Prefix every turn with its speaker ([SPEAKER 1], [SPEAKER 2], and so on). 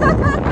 [SPEAKER 1] Ha ha ha!